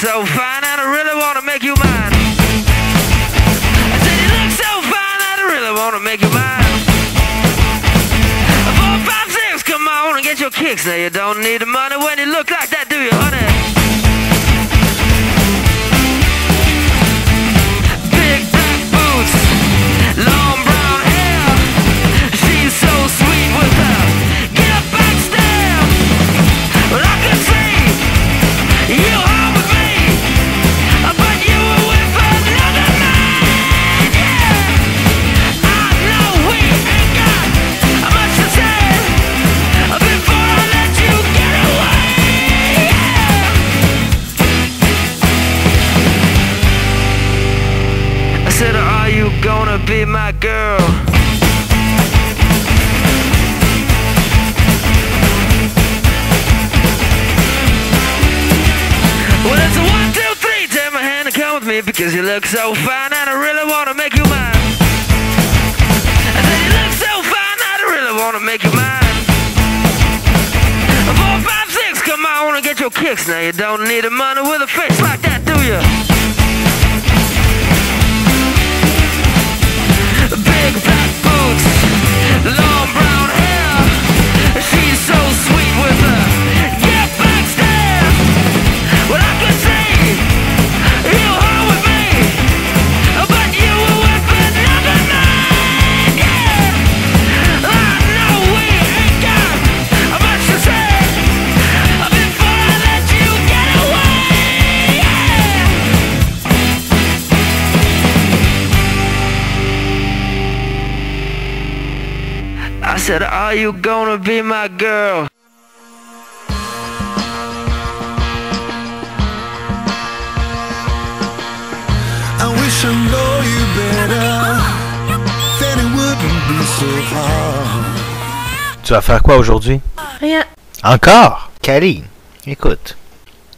so fine and I really wanna make you mine. I said you look so fine and I really wanna make you mine. Four, five, six, come on and get your kicks. Now you don't need the money when you look like that, do you, honey? Because you look so fine and I really wanna make you mine. I said, You look so fine and I really wanna make you mine. Four, five, six, come on and get your kicks. Now you don't need the money with a face like that, do you? Said, Are you gonna be my girl? I wish I know you better. Then it wouldn't be so hard. Tu vas faire quoi aujourd'hui? Rien. Encore? Cali, écoute.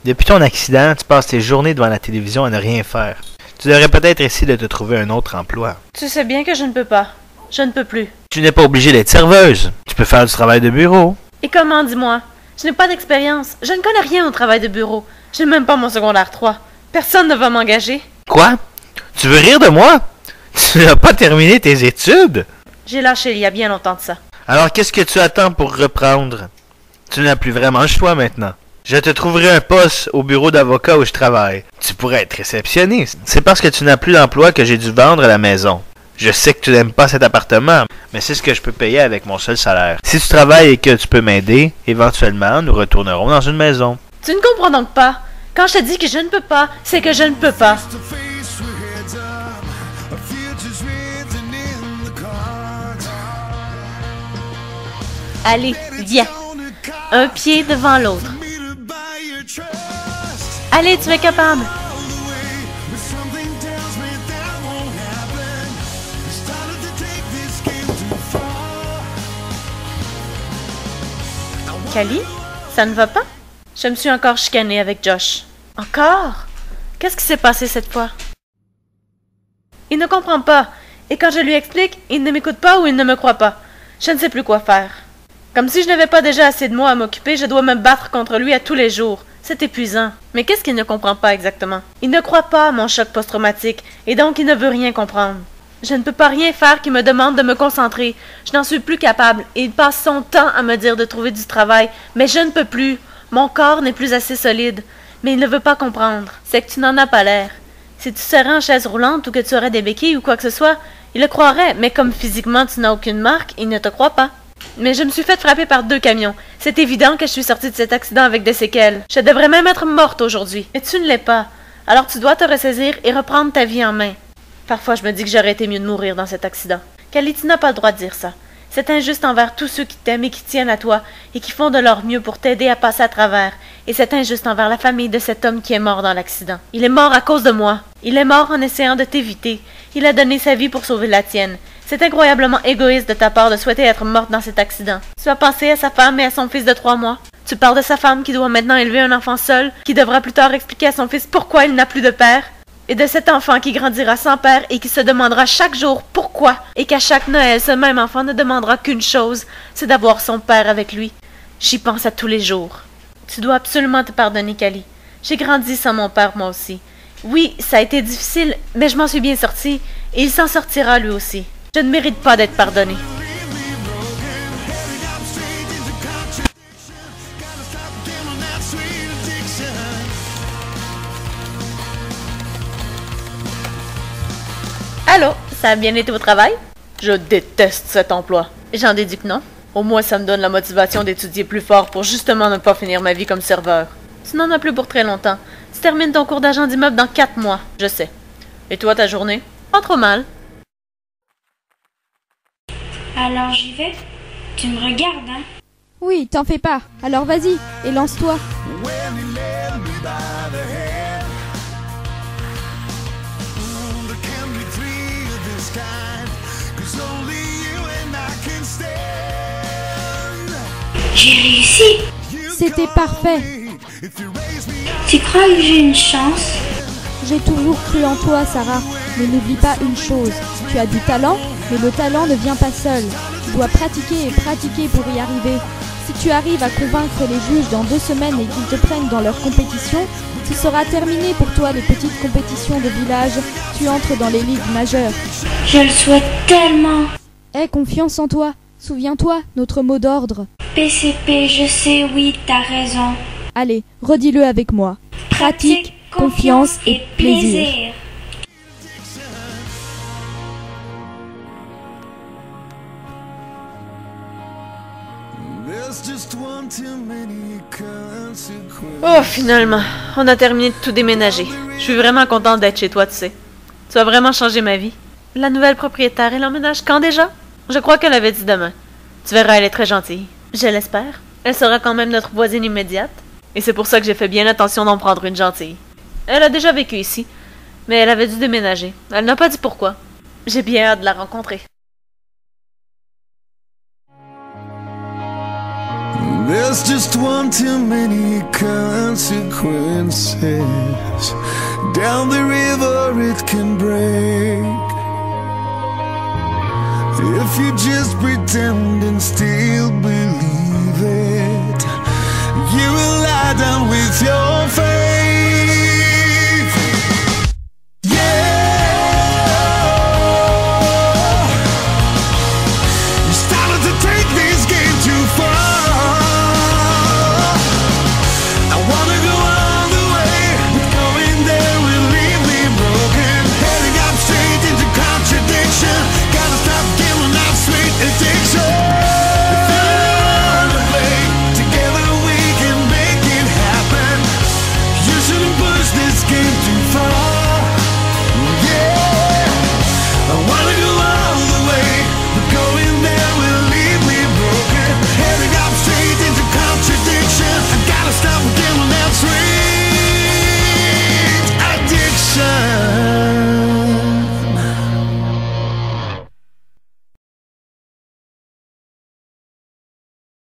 Depuis ton accident, tu passes tes journées devant la télévision à ne rien faire. Tu devrais peut-être essayer de te trouver un autre emploi. Tu sais bien que je ne peux pas. Je ne peux plus. Tu n'es pas obligé d'être serveuse. Tu peux faire du travail de bureau. Et comment, dis-moi? Je n'ai pas d'expérience. Je ne connais rien au travail de bureau. Je n'ai même pas mon secondaire 3. Personne ne va m'engager. Quoi? Tu veux rire de moi? Tu n'as pas terminé tes études? J'ai lâché il y a bien longtemps de ça. Alors qu'est-ce que tu attends pour reprendre? Tu n'as plus vraiment le choix maintenant. Je te trouverai un poste au bureau d'avocat où je travaille. Tu pourrais être réceptionniste. C'est parce que tu n'as plus d'emploi que j'ai dû vendre la maison. Je sais que tu n'aimes pas cet appartement, mais c'est ce que je peux payer avec mon seul salaire. Si tu travailles et que tu peux m'aider, éventuellement, nous retournerons dans une maison. Tu ne comprends donc pas. Quand je te dis que je ne peux pas, c'est que je ne peux pas. Allez, viens. Un pied devant l'autre. Allez, tu es capable. Cali, ça ne va pas? Je me suis encore chicanée avec Josh. Encore? Qu'est-ce qui s'est passé cette fois? Il ne comprend pas. Et quand je lui explique, il ne m'écoute pas ou il ne me croit pas. Je ne sais plus quoi faire. Comme si je n'avais pas déjà assez de moi à m'occuper, je dois me battre contre lui à tous les jours. C'est épuisant. Mais qu'est-ce qu'il ne comprend pas exactement? Il ne croit pas à mon choc post-traumatique, et donc il ne veut rien comprendre. Je ne peux pas rien faire qui me demande de me concentrer. Je n'en suis plus capable, et il passe son temps à me dire de trouver du travail, mais je ne peux plus. Mon corps n'est plus assez solide. Mais il ne veut pas comprendre. C'est que tu n'en as pas l'air. Si tu serais en chaise roulante ou que tu aurais des béquilles ou quoi que ce soit, il le croirait, mais comme physiquement tu n'as aucune marque, il ne te croit pas. Mais je me suis fait frapper par deux camions. C'est évident que je suis sortie de cet accident avec des séquelles. Je devrais même être morte aujourd'hui. Mais tu ne l'es pas. Alors tu dois te ressaisir et reprendre ta vie en main. Parfois, je me dis que j'aurais été mieux de mourir dans cet accident. Kali, tu n'as pas le droit de dire ça. C'est injuste envers tous ceux qui t'aiment et qui tiennent à toi et qui font de leur mieux pour t'aider à passer à travers. Et c'est injuste envers la famille de cet homme qui est mort dans l'accident. Il est mort à cause de moi. Il est mort en essayant de t'éviter. Il a donné sa vie pour sauver la tienne. C'est incroyablement égoïste de ta part de souhaiter être morte dans cet accident. Tu as pensé à sa femme et à son fils de trois mois. Tu parles de sa femme qui doit maintenant élever un enfant seul, qui devra plus tard expliquer à son fils pourquoi il n'a plus de père. Et de cet enfant qui grandira sans père et qui se demandera chaque jour pourquoi, et qu'à chaque Noël, ce même enfant ne demandera qu'une chose, c'est d'avoir son père avec lui. J'y pense à tous les jours. Tu dois absolument te pardonner, Kali. J'ai grandi sans mon père, moi aussi. Oui, ça a été difficile, mais je m'en suis bien sortie, et il s'en sortira lui aussi. Je ne mérite pas d'être pardonné. Allô, ça a bien été au travail? Je déteste cet emploi. J'en déduis que non. Au moins, ça me donne la motivation d'étudier plus fort pour justement ne pas finir ma vie comme serveur. Tu n'en as plus pour très longtemps. Tu termines ton cours d'agent d'immeuble dans quatre mois, je sais. Et toi, ta journée? Pas trop mal. Alors j'y vais Tu me regardes, hein? Oui, t'en fais pas. Alors vas-y, et lance-toi. This kind. Cause only you and I can stand. J'ai réussi C'était parfait. Tu crois que j'ai une chance? J'ai toujours cru en toi, Sarah. Mais n'oublie pas une chose. Tu as du talent, mais le talent ne vient pas seul. Tu dois pratiquer et pratiquer pour y arriver. Si tu arrives à convaincre les juges dans deux semaines et qu'ils te prennent dans leur compétition, ce sera terminé pour toi les petites compétitions de village. Tu entres dans les ligues majeures. Je le souhaite tellement Aie confiance en toi. Souviens-toi, notre mot d'ordre. PCP, je sais, oui, t'as raison. Allez, redis-le avec moi. Pratique, confiance et plaisir. Oh, finalement, on a terminé de tout déménager. Je suis vraiment contente d'être chez toi, tu sais. Tu as vraiment changé ma vie. La nouvelle propriétaire, elle emménage quand déjà? Je crois qu'elle avait dit demain. Tu verras, elle est très gentille. Je l'espère. Elle sera quand même notre voisine immédiate. Et c'est pour ça que j'ai fait bien attention d'en prendre une gentille. Elle a déjà vécu ici, mais elle avait dû déménager. Elle n'a pas dit pourquoi. J'ai bien hâte de la rencontrer. There's just one too many consequences. Down the river it can break. If you just pretend and still believe it, you will lie down with your face.